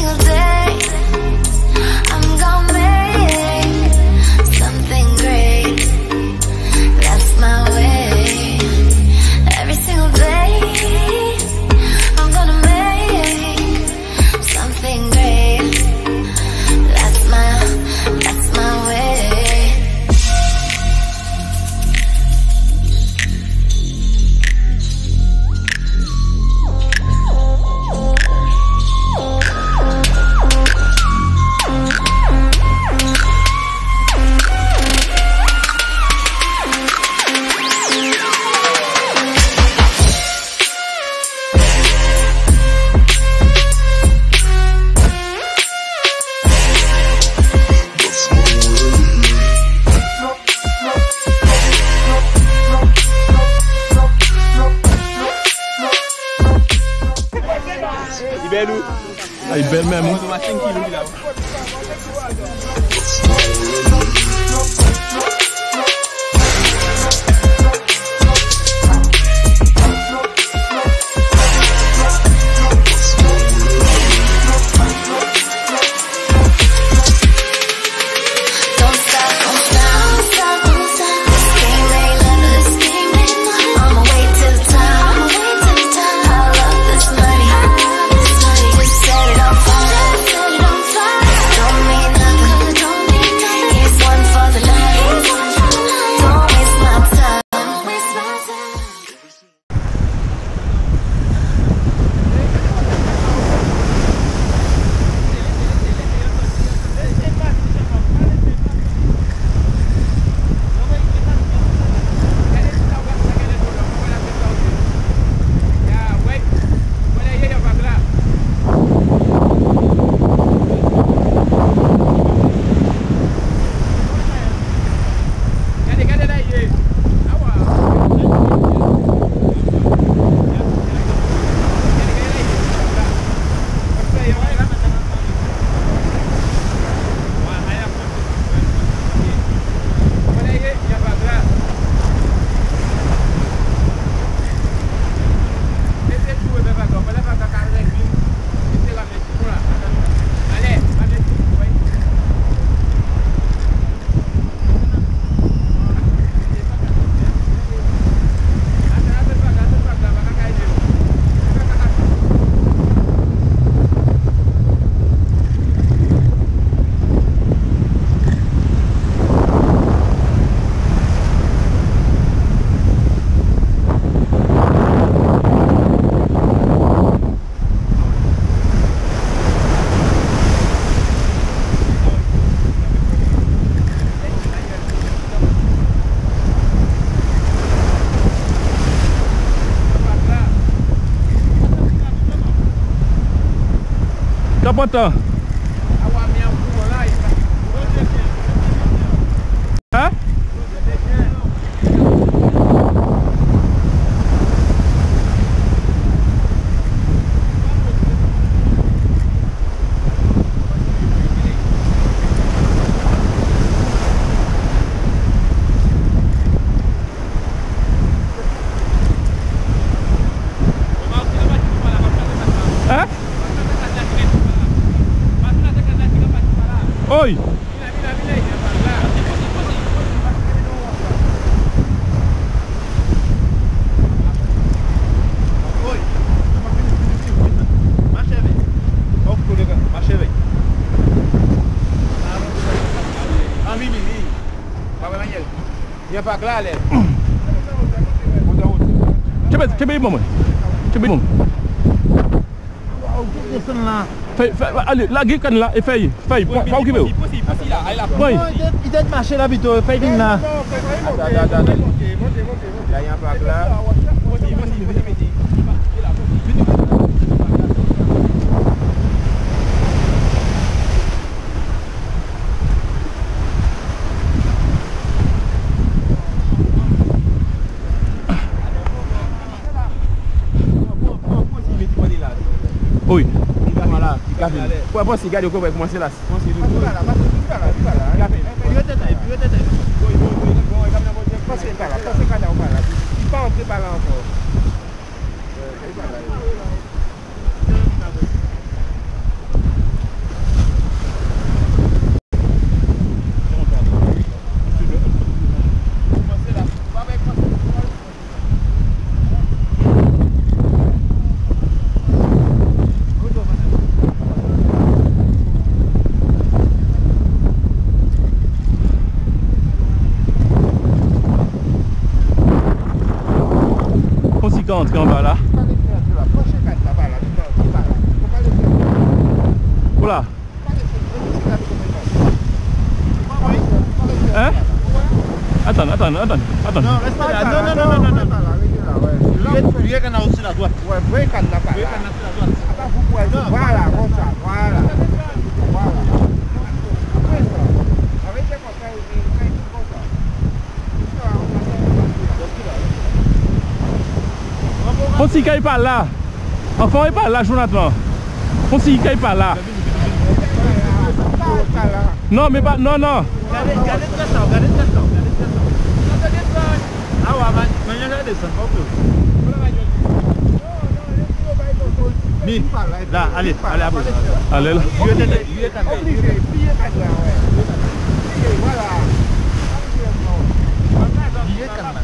single day, Aí, belle même. Hein? What the Imam. Cepat imam. Fai, fai, allez, lagi kan là, et fai, fai, pas occupé. Posi, posi la, ay la. Oui. Il doit marcher Oye. Voilà. Pou apos si gade yo kowe komanse las. Komanse yo. Pati wala, pati wala, pati wala. Gabe. Yo te tay, yo te tay. Oye, oye, oye. Bon, e kamna bon, pase wala, pase wala wala. Ti pa antre pala anko. E, e wala. Entrer en bas là. Voilà. Hein Attends, attends, attends, attends. Non, restez là. Non, non, non, non, non. non. Lui, lui, qu'on a aussi la droite. Ouais, vous voyez quand là-bas. Lui, là. qu'on a aussi la droite. Voilà. Voilà. Après ça, arrêtez comme ça, vous faites comme ça. Si qu'il par là. Enfant est par là, Jonathan. Par là. Ça, là. Non, mais pas, non, non. Très ça, regardez très ça, regardez très ça. Ah ouais, man, man, plus. Mi, ouais. Plier, Voilà. Lui, il est quand même.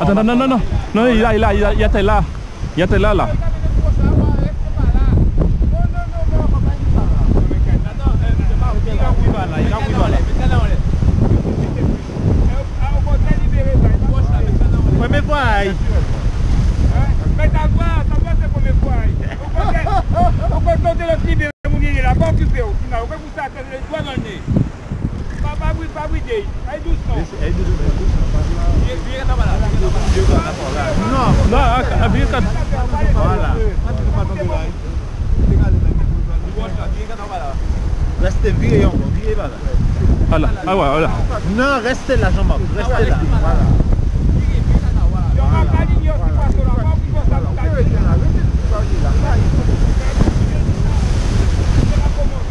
Attends, non, non, non, non. Non, il a, il a, il était là. Il était là, là. Première fois, aïe. Mais ta voix, ta Non, Non, ah, ah, quand- voilà. Restez voilà. Ah ouais, voilà. Non, restez là, Jean-Marc, restez là. Voilà.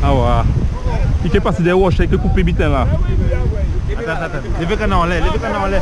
Ah ouais. Il est passé des roches avec le coupé bitin là. Ah ah attends, attends. Levez le en l'air, levez le en l'air.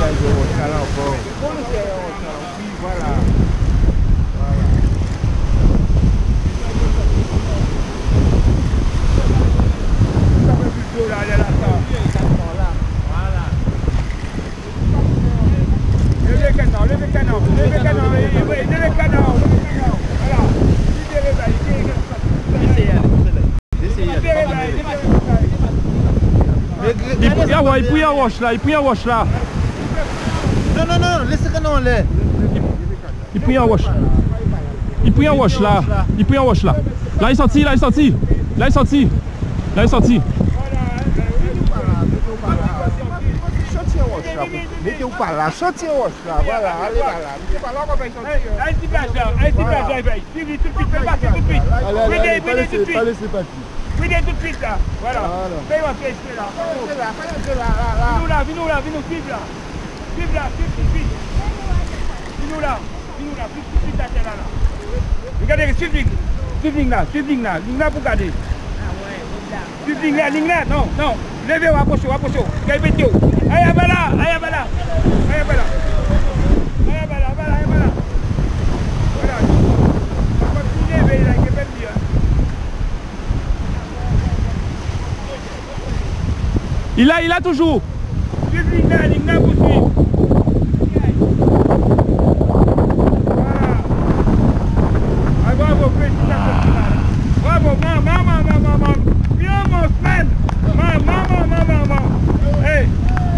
roches là, là, bon, on peut faire sortir là. Levez le levez le canon, levez le canon, levez le. Voilà. Il, il, ah ouais, il prie en roche là, il prie en roche là. Non, non, non, laissez le en l'air. Il prie en roche. Il prie en roche là. Il prie en roche là. Là il est sorti, là il est sorti. Là il est sorti. Là il est sorti. Mettez-vous par là, sortez au là, voilà, allez par là. Mettez par là, on va y sortir. Un petit place là, un petit place là, suivez tout de suite, passer tout de suite. Prenez tout de suite. Prenez tout de suite là, voilà. Ce là. Faites là, faites là, là, là. Viens-nous là, viens-nous là, viens-nous suivre là. Suivre là, de suite. Viens-nous là, viens-nous là, de suite la terre là. Regardez. Suivre ligne là, ligne là, là pour là, là, non, non. Levez-vous, approchez-vous, approchez-vous. Calmez-vous. Allez, allez, là. Allez. Allez, là, voilà, allez. Voilà. Veillez là, vie, hein. Il a, il a toujours. Suivre ligne là, ligne là pour suivre. Voilà. Ah, bravo, félicitations. Bravo, maman, maman, maman, maman. Bien, mon semaine. Maman, maman, maman, maman. Hey,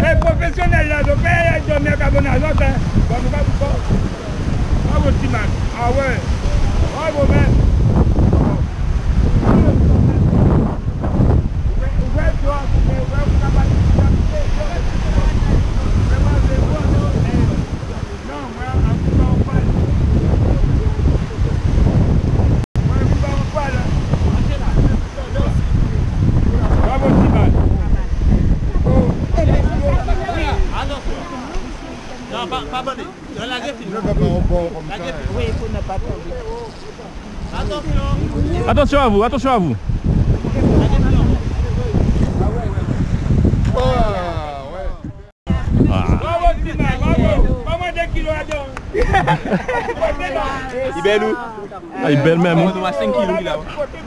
les professionnels là, le père, ils donnent un abonné à l'autre. hein. Bon, nous allons voir. Bravo, Timan. Ah ouais. Bravo, man. Pas, pas bonne. Dans la greffe, Ne va pas au bord comme ça. Oui, il faut ne pas tomber. Attention à vous, attention à vous. Bravo, Sina, bravo. Maman, deux kilos à don. Il est où Ah, il est belle même. hein. On a 5 kilos là. Côté,